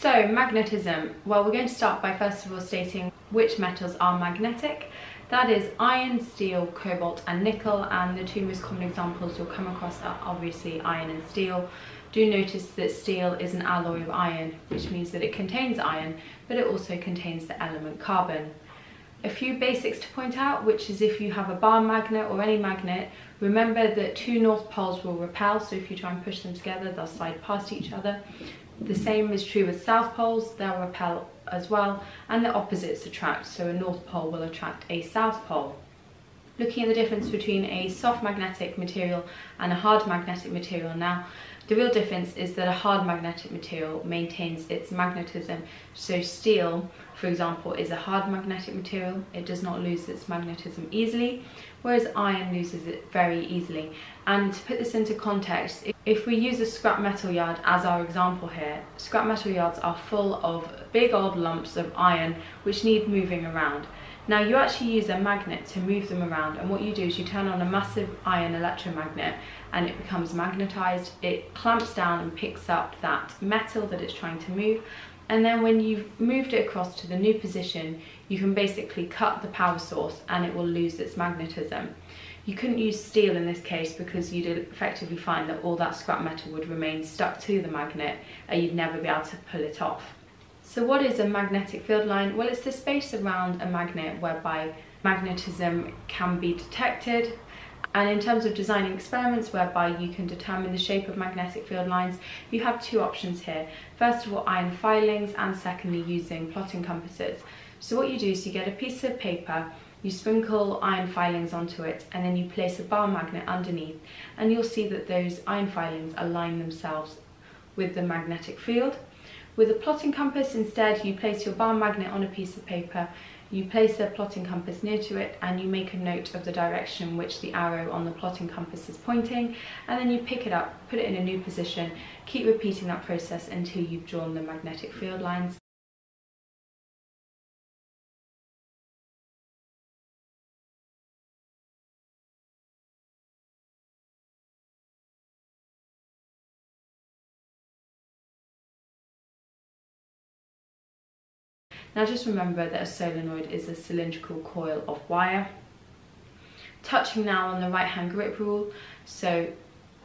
So magnetism, well we're going to start by first of all stating which metals are magnetic. That is iron, steel, cobalt and nickel and the two most common examples you'll come across are obviously iron and steel. Do notice that steel is an alloy of iron which means that it contains iron but it also contains the element carbon. A few basics to point out, which is if you have a bar magnet or any magnet, remember that two north poles will repel, so if you try and push them together, they'll slide past each other. The same is true with south poles, they'll repel as well, and the opposites attract, so a north pole will attract a south pole. Looking at the difference between a soft magnetic material and a hard magnetic material now, the real difference is that a hard magnetic material maintains its magnetism. So steel, for example, is a hard magnetic material. It does not lose its magnetism easily, whereas iron loses it very easily. And to put this into context, if we use a scrap metal yard as our example here, scrap metal yards are full of big old lumps of iron which need moving around. Now you actually use a magnet to move them around and what you do is you turn on a massive iron electromagnet and it becomes magnetized. It clamps down and picks up that metal that it's trying to move and then when you've moved it across to the new position you can basically cut the power source and it will lose its magnetism. You couldn't use steel in this case because you'd effectively find that all that scrap metal would remain stuck to the magnet and you'd never be able to pull it off. So what is a magnetic field line? Well, it's the space around a magnet whereby magnetism can be detected. And in terms of designing experiments whereby you can determine the shape of magnetic field lines, you have two options here. First of all, iron filings, and secondly, using plotting compasses. So what you do is you get a piece of paper, you sprinkle iron filings onto it, and then you place a bar magnet underneath, and you'll see that those iron filings align themselves with the magnetic field. With a plotting compass, instead, you place your bar magnet on a piece of paper, you place a plotting compass near to it and you make a note of the direction which the arrow on the plotting compass is pointing and then you pick it up, put it in a new position, keep repeating that process until you've drawn the magnetic field lines. Now just remember that a solenoid is a cylindrical coil of wire. Touching now on the right hand grip rule, so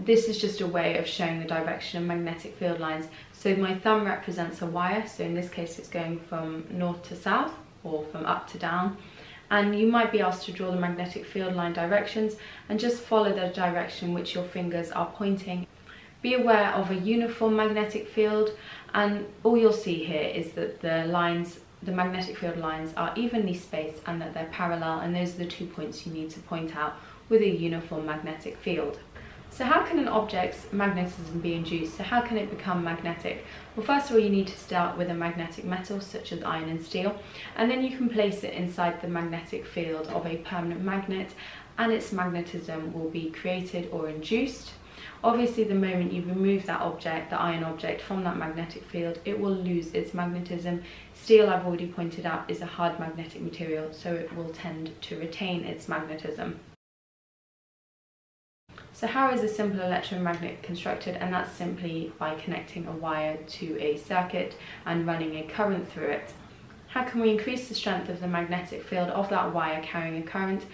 this is just a way of showing the direction of magnetic field lines. So my thumb represents a wire, so in this case it's going from north to south or from up to down. And you might be asked to draw the magnetic field line directions and just follow the direction which your fingers are pointing. Be aware of a uniform magnetic field and all you'll see here is that the lines the magnetic field lines are evenly spaced and that they're parallel and those are the two points you need to point out with a uniform magnetic field. So how can an object's magnetism be induced? So how can it become magnetic? Well first of all you need to start with a magnetic metal such as iron and steel and then you can place it inside the magnetic field of a permanent magnet and its magnetism will be created or induced. Obviously the moment you remove that object, the iron object, from that magnetic field, it will lose its magnetism. Steel, I've already pointed out, is a hard magnetic material, so it will tend to retain its magnetism. So how is a simple electromagnet constructed? And that's simply by connecting a wire to a circuit and running a current through it. How can we increase the strength of the magnetic field of that wire carrying a current?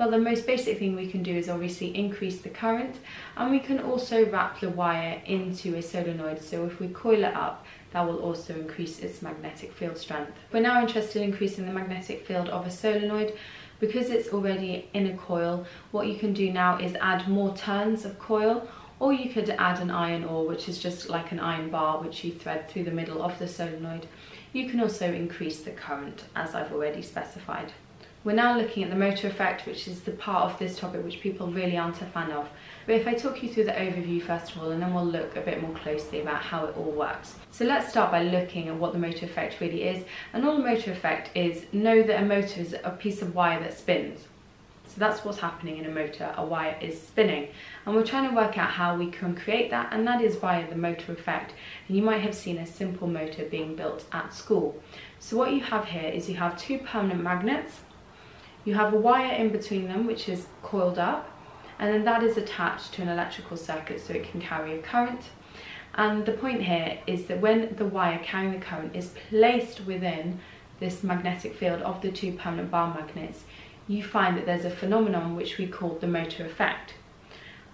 Well, the most basic thing we can do is obviously increase the current and we can also wrap the wire into a solenoid. So if we coil it up, that will also increase its magnetic field strength. We're now interested in increasing the magnetic field of a solenoid. Because it's already in a coil, what you can do now is add more turns of coil or you could add an iron core, which is just like an iron bar which you thread through the middle of the solenoid. You can also increase the current as I've already specified. We're now looking at the motor effect, which is the part of this topic which people really aren't a fan of. But if I talk you through the overview first of all, and then we'll look a bit more closely about how it all works. So let's start by looking at what the motor effect really is. And all the motor effect is know that a motor is a piece of wire that spins. So that's what's happening in a motor, a wire is spinning. And we're trying to work out how we can create that, and that is via the motor effect. And you might have seen a simple motor being built at school. So what you have here is you have two permanent magnets, you have a wire in between them which is coiled up and then that is attached to an electrical circuit so it can carry a current And the point here is that when the wire carrying the current is placed within this magnetic field of the two permanent bar magnets, you find that there's a phenomenon which we call the motor effect.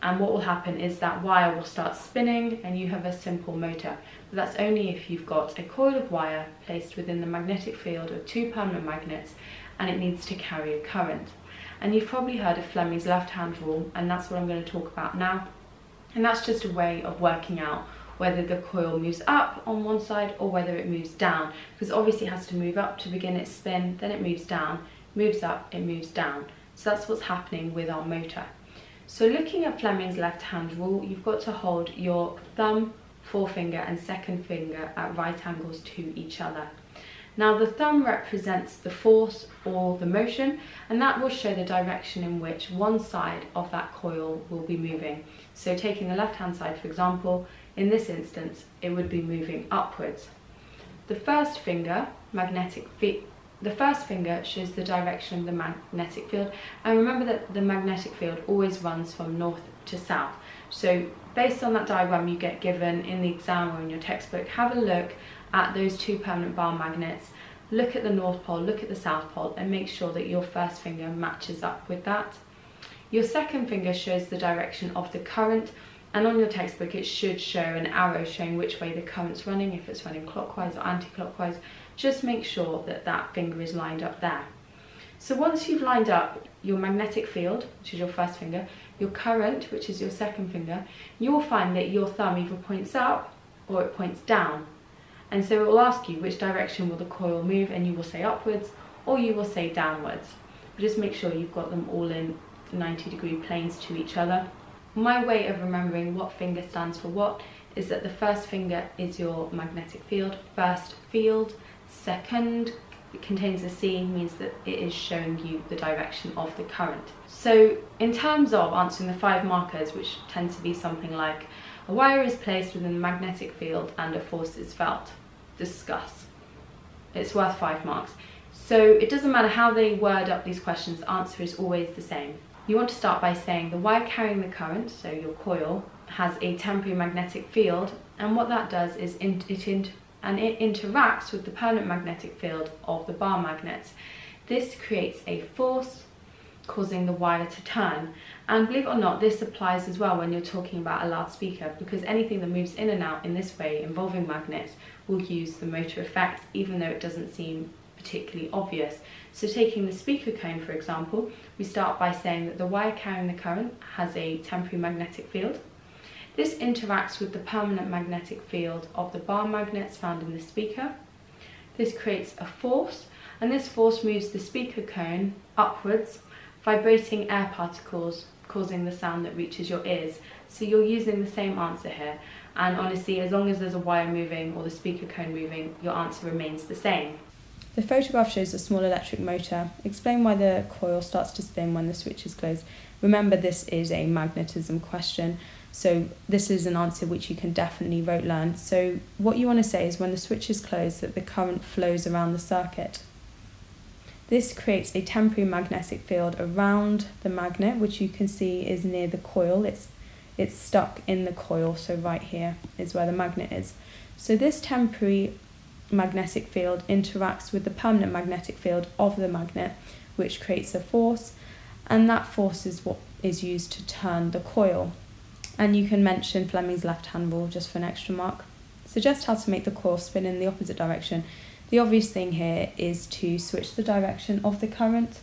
And what will happen is that wire will start spinning and you have a simple motor. But that's only if you've got a coil of wire placed within the magnetic field of two permanent magnets and it needs to carry a current. And you've probably heard of Fleming's left-hand rule and that's what I'm going to talk about now. And that's just a way of working out whether the coil moves up on one side or whether it moves down because obviously it has to move up to begin its spin then it moves down moves up it moves down so that's what's happening with our motor so looking at Fleming's left hand rule you've got to hold your thumb forefinger and second finger at right angles to each other now the thumb represents the force or the motion and that will show the direction in which one side of that coil will be moving. So taking the left hand side for example, in this instance, it would be moving upwards. The first finger, magnetic feet, the first finger shows the direction of the magnetic field. And remember that the magnetic field always runs from north to south. So based on that diagram you get given in the exam or in your textbook, have a look at those two permanent bar magnets, look at the north pole, look at the south pole and make sure that your first finger matches up with that. Your second finger shows the direction of the current and on your textbook it should show an arrow showing which way the current's running, if it's running clockwise or anti-clockwise. Just make sure that that finger is lined up there. So once you've lined up your magnetic field, which is your first finger, your current, which is your second finger, you will find that your thumb either points up or it points down. And so it will ask you which direction will the coil move and you will say upwards or you will say downwards. But just make sure you've got them all in 90 degree planes to each other. My way of remembering what finger stands for what is that the first finger is your magnetic field, first field, second it contains a C means that it is showing you the direction of the current. So in terms of answering the five markers, which tend to be something like a wire is placed within the magnetic field and a force is felt, discuss. It's worth five marks. So it doesn't matter how they word up these questions, the answer is always the same. You want to start by saying the wire carrying the current, so your coil, has a temporary magnetic field and what that does is it, and it interacts with the permanent magnetic field of the bar magnets. This creates a force causing the wire to turn and believe it or not this applies as well when you're talking about a loudspeaker because anything that moves in and out in this way involving magnets will use the motor effect even though it doesn't seem particularly obvious. So taking the speaker cone for example, we start by saying that the wire carrying the current has a temporary magnetic field. This interacts with the permanent magnetic field of the bar magnets found in the speaker. This creates a force and this force moves the speaker cone upwards, vibrating air particles causing the sound that reaches your ears. So you're using the same answer here and honestly as long as there's a wire moving or the speaker cone moving your answer remains the same. The photograph shows a small electric motor. Explain why the coil starts to spin when the switch is closed. Remember this is a magnetism question, so this is an answer which you can definitely rote learn. So what you want to say is when the switch is closed that the current flows around the circuit. This creates a temporary magnetic field around the magnet, which you can see is near the coil. It's, it's stuck in the coil, so right here is where the magnet is. So this temporary magnetic field interacts with the permanent magnetic field of the magnet, which creates a force, and that force is what is used to turn the coil. And you can mention Fleming's left hand rule just for an extra mark. Suggest how to make the coil spin in the opposite direction. The obvious thing here is to switch the direction of the current,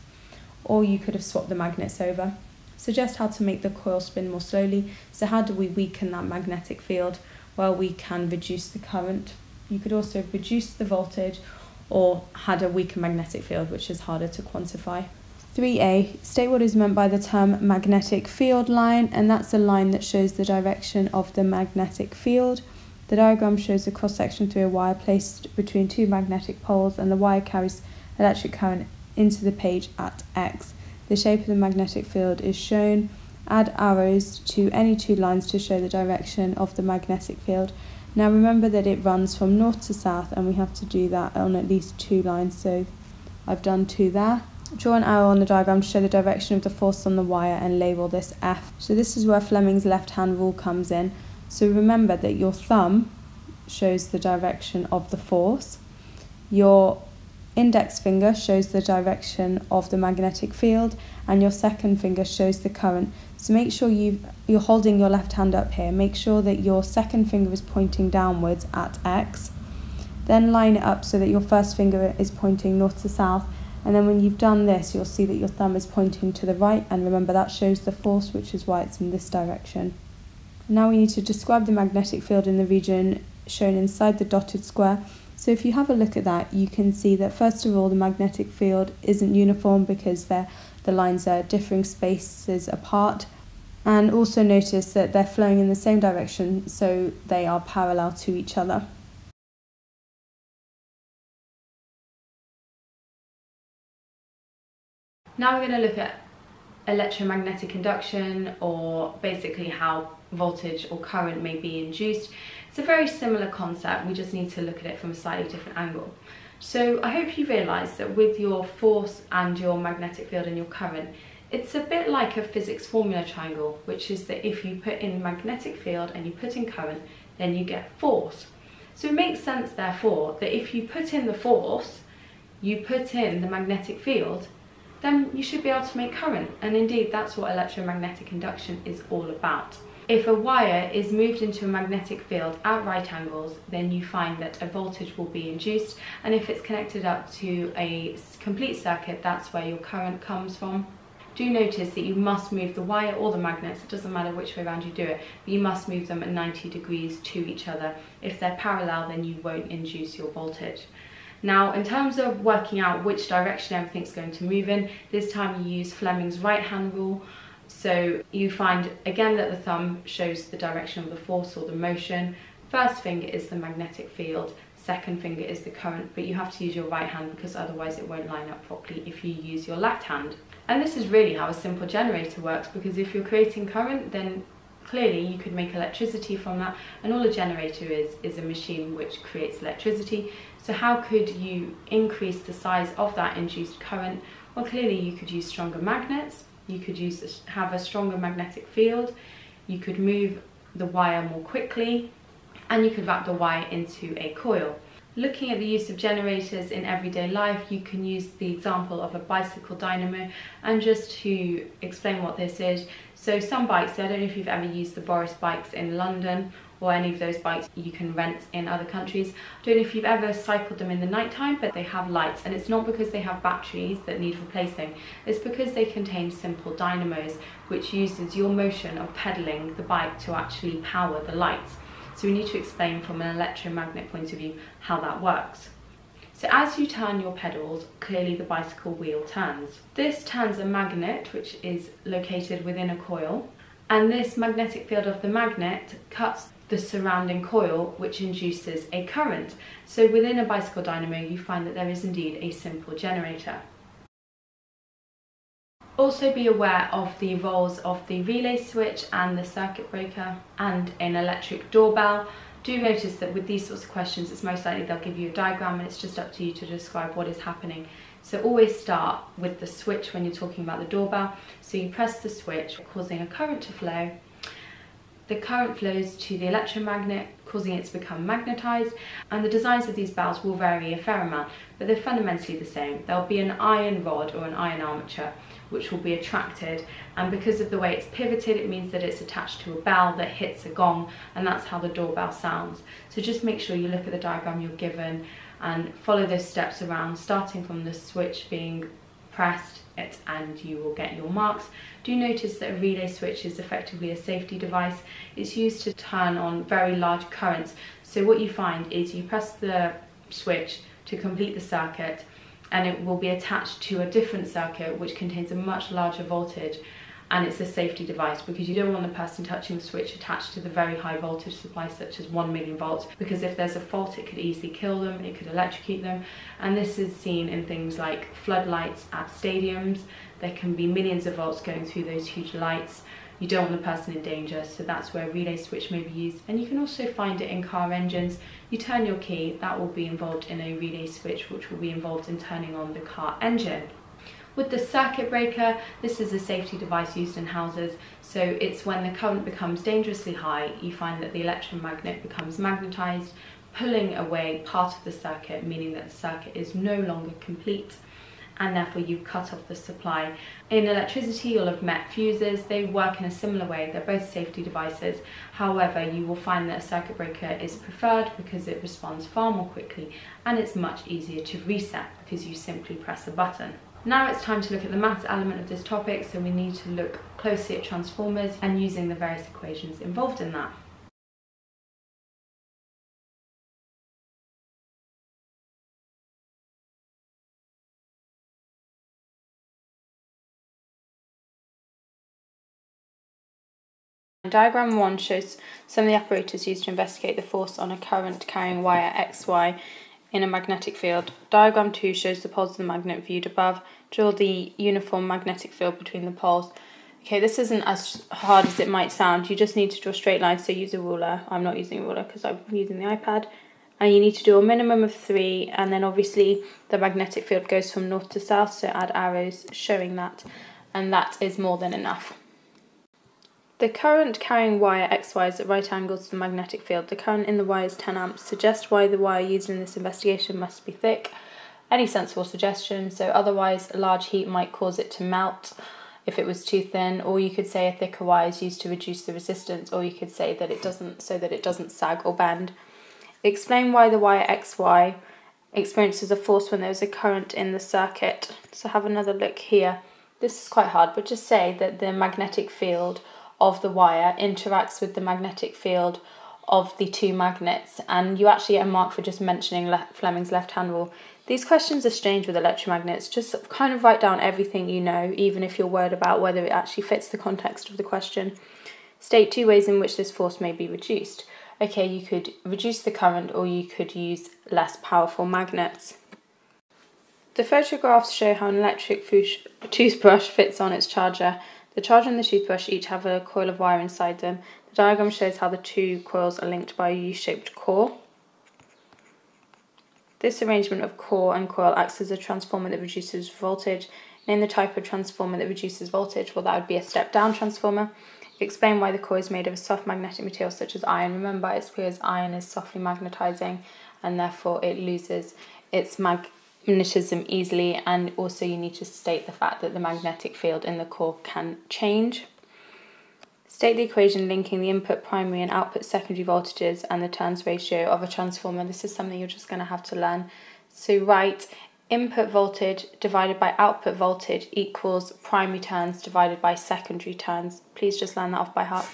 or you could have swapped the magnets over. Suggest how to make the coil spin more slowly. So, how do we weaken that magnetic field? Well, we can reduce the current you could also reduce the voltage or had a weaker magnetic field, which is harder to quantify. 3a, state what is meant by the term magnetic field line, and that's a line that shows the direction of the magnetic field. The diagram shows a cross section through a wire placed between two magnetic poles, and the wire carries electric current into the page at x. The shape of the magnetic field is shown. Add arrows to any two lines to show the direction of the magnetic field. Now remember that it runs from north to south and we have to do that on at least two lines. So I've done two there. Draw an arrow on the diagram to show the direction of the force on the wire and label this F. So this is where Fleming's left hand rule comes in. So remember that your thumb shows the direction of the force, your index finger shows the direction of the magnetic field, and your second finger shows the current. So make sure you you're holding your left hand up here. Make sure that your second finger is pointing downwards at X. Then line it up so that your first finger is pointing north to south. And then when you've done this, you'll see that your thumb is pointing to the right. And remember that shows the force, which is why it's in this direction. Now we need to describe the magnetic field in the region shown inside the dotted square. So if you have a look at that, you can see that first of all, the magnetic field isn't uniform because the lines are differing spaces apart. And also notice that they're flowing in the same direction, so they are parallel to each other. Now we're going to look at electromagnetic induction or basically how voltage or current may be induced. It's a very similar concept, we just need to look at it from a slightly different angle. So I hope you realise that with your force and your magnetic field and your current, it's a bit like a physics formula triangle, which is that if you put in magnetic field and you put in current, then you get force. So it makes sense therefore that if you put in the force, you put in the magnetic field, then you should be able to make current. And indeed, that's what electromagnetic induction is all about. If a wire is moved into a magnetic field at right angles, then you find that a voltage will be induced. And if it's connected up to a complete circuit, that's where your current comes from. Do notice that you must move the wire or the magnets, it doesn't matter which way around you do it, but you must move them at 90 degrees to each other. If they're parallel, then you won't induce your voltage. Now, in terms of working out which direction everything's going to move in, this time you use Fleming's right-hand rule. So you find, again, that the thumb shows the direction of the force or the motion. First finger is the magnetic field, second finger is the current, but you have to use your right hand because otherwise it won't line up properly if you use your left hand. And this is really how a simple generator works because if you're creating current, then clearly you could make electricity from that and all a generator is is a machine which creates electricity. So how could you increase the size of that induced current? Well clearly you could use stronger magnets. You could use have a stronger magnetic field. You could move the wire more quickly and you could wrap the wire into a coil. Looking at the use of generators in everyday life, you can use the example of a bicycle dynamo. And just to explain what this is. So some bikes, I don't know if you've ever used the Boris bikes in London or any of those bikes you can rent in other countries. I don't know if you've ever cycled them in the night time, but they have lights and it's not because they have batteries that need replacing, it's because they contain simple dynamos which uses your motion of pedaling the bike to actually power the lights. So we need to explain from an electromagnet point of view how that works. So as you turn your pedals, clearly the bicycle wheel turns. This turns a magnet, which is located within a coil, and this magnetic field of the magnet cuts the surrounding coil, which induces a current. So within a bicycle dynamo, you find that there is indeed a simple generator. Also be aware of the roles of the relay switch and the circuit breaker and an electric doorbell. Do notice that with these sorts of questions, it's most likely they'll give you a diagram and it's just up to you to describe what is happening. So always start with the switch when you're talking about the doorbell. So you press the switch, causing a current to flow. The current flows to the electromagnet, causing it to become magnetized. And the designs of these bells will vary a fair amount, but they're fundamentally the same. There'll be an iron rod or an iron armature which will be attracted and because of the way it's pivoted it means that it's attached to a bell that hits a gong and that's how the doorbell sounds. So just make sure you look at the diagram you're given and follow those steps around starting from the switch being pressed it and you will get your marks. Do notice that a relay switch is effectively a safety device. It's used to turn on very large currents. So what you find is you press the switch to complete the circuit and it will be attached to a different circuit which contains a much larger voltage and it's a safety device because you don't want the person touching the switch attached to the very high voltage supply such as 1 million volts because if there's a fault it could easily kill them, it could electrocute them. And this is seen in things like floodlights at stadiums. There can be millions of volts going through those huge lights. You don't want the person in danger so that's where relay switch may be used. And you can also find it in car engines. You turn your key that will be involved in a relay switch which will be involved in turning on the car engine With the circuit breaker, this is a safety device used in houses. So it's when the current becomes dangerously high, you find that the electromagnet becomes magnetized, pulling away part of the circuit, meaning that the circuit is no longer complete and therefore you've cut off the supply. In electricity, you'll have met fuses. They work in a similar way. They're both safety devices. However, you will find that a circuit breaker is preferred because it responds far more quickly and it's much easier to reset because you simply press a button. Now it's time to look at the maths element of this topic, so we need to look closely at transformers and using the various equations involved in that. Diagram 1 shows some of the apparatus used to investigate the force on a current carrying wire XY in a magnetic field. Diagram 2 shows the poles of the magnet viewed above. Draw the uniform magnetic field between the poles. Okay, this isn't as hard as it might sound. You just need to draw straight lines, so use a ruler. I'm not using a ruler because I'm using the iPad. And you need to do a minimum of three, and then obviously the magnetic field goes from north to south, so add arrows showing that, and that is more than enough. The current carrying wire XY is at right angles to the magnetic field. The current in the wire is 10 amps. Suggest why the wire used in this investigation must be thick. Any sensible suggestion, so otherwise a large heat might cause it to melt if it was too thin, or you could say a thicker wire is used to reduce the resistance, or you could say that it doesn't so that it doesn't sag or bend. Explain why the wire XY experiences a force when there is a current in the circuit. So have another look here. This is quite hard, but just say that the magnetic field of the wire interacts with the magnetic field of the two magnets and you actually get a mark for just mentioning Le Fleming's left hand rule. These questions are strange with electromagnets. Just kind of write down everything you know, even if you're worried about whether it actually fits the context of the question. State two ways in which this force may be reduced. Okay, you could reduce the current or you could use less powerful magnets. The photographs show how an electric toothbrush fits on its charger the charger and the toothbrush each have a coil of wire inside them. The diagram shows how the two coils are linked by a U-shaped core. This arrangement of core and coil acts as a transformer that reduces voltage. Name the type of transformer that reduces voltage. Well, that would be a step-down transformer. Explain why the core is made of a soft magnetic material such as iron. Remember, it's because iron is softly magnetizing and therefore it loses its mag magnetism easily and also you need to state the fact that the magnetic field in the core can change. State the equation linking the input primary and output secondary voltages and the turns ratio of a transformer. This is something you're just going to have to learn. So write input voltage divided by output voltage equals primary turns divided by secondary turns. Please just learn that off by heart.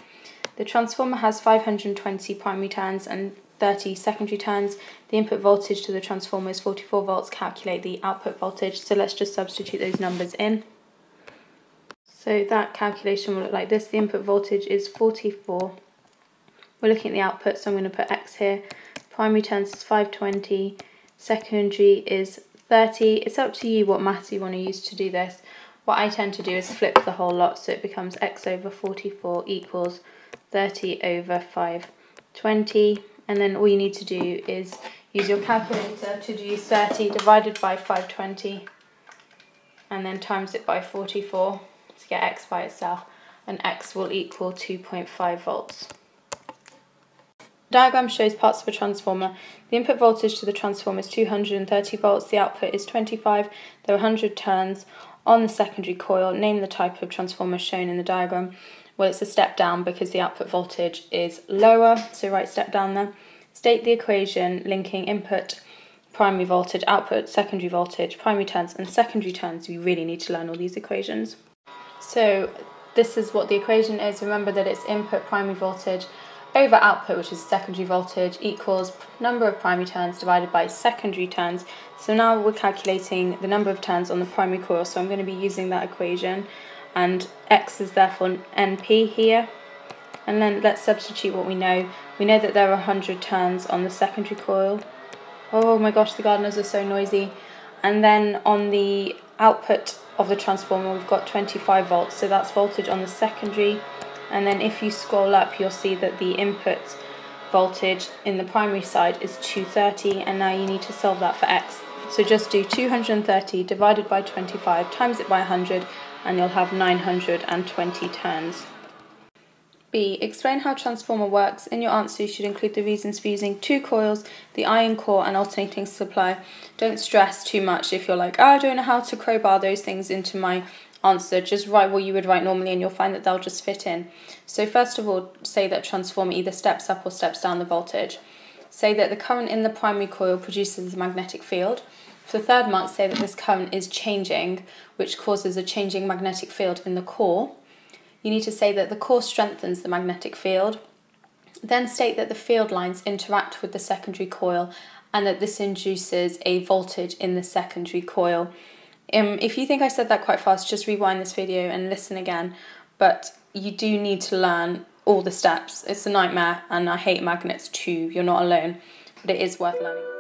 The transformer has 520 primary turns and 30 secondary turns. The input voltage to the transformer is 44 volts. Calculate the output voltage. So let's just substitute those numbers in. So that calculation will look like this. The input voltage is 44. We're looking at the output, so I'm going to put X here. Primary turns is 520. Secondary is 30. It's up to you what maths you want to use to do this. What I tend to do is flip the whole lot, so it becomes X over 44 equals 30 over 520 and then all you need to do is use your calculator to do 30 divided by 520 and then times it by 44 to get x by itself and x will equal 2.5 volts. The diagram shows parts of a transformer. The input voltage to the transformer is 230 volts, the output is 25, there are 100 turns on the secondary coil. Name the type of transformer shown in the diagram. Well, it's a step down because the output voltage is lower, so write step down there. State the equation linking input primary voltage, output secondary voltage, primary turns and secondary turns. You really need to learn all these equations. So this is what the equation is. Remember that it's input primary voltage over output, which is secondary voltage, equals number of primary turns divided by secondary turns. So now we're calculating the number of turns on the primary coil, so I'm going to be using that equation and x is therefore np here. And then let's substitute what we know. We know that there are 100 turns on the secondary coil. Oh my gosh the gardeners are so noisy. And then on the output of the transformer we've got 25 volts. So that's voltage on the secondary. And then if you scroll up you'll see that the input voltage in the primary side is 230 and now you need to solve that for x. So just do 230 divided by 25 times it by 100 and you'll have 920 turns. B. Explain how transformer works. In your answer, you should include the reasons for using two coils, the iron core, and alternating supply. Don't stress too much if you're like, oh, I don't know how to crowbar those things into my answer. Just write what you would write normally, and you'll find that they'll just fit in. So, first of all, say that transformer either steps up or steps down the voltage. Say that the current in the primary coil produces a magnetic field. The third mark, say that this current is changing, which causes a changing magnetic field in the core you need to say that the core strengthens the magnetic field. Then state that the field lines interact with the secondary coil and that this induces a voltage in the secondary coil. Um, if you think I said that quite fast, just rewind this video and listen again. But you do need to learn all the steps. It's a nightmare and I hate magnets too. You're not alone, but it is worth learning.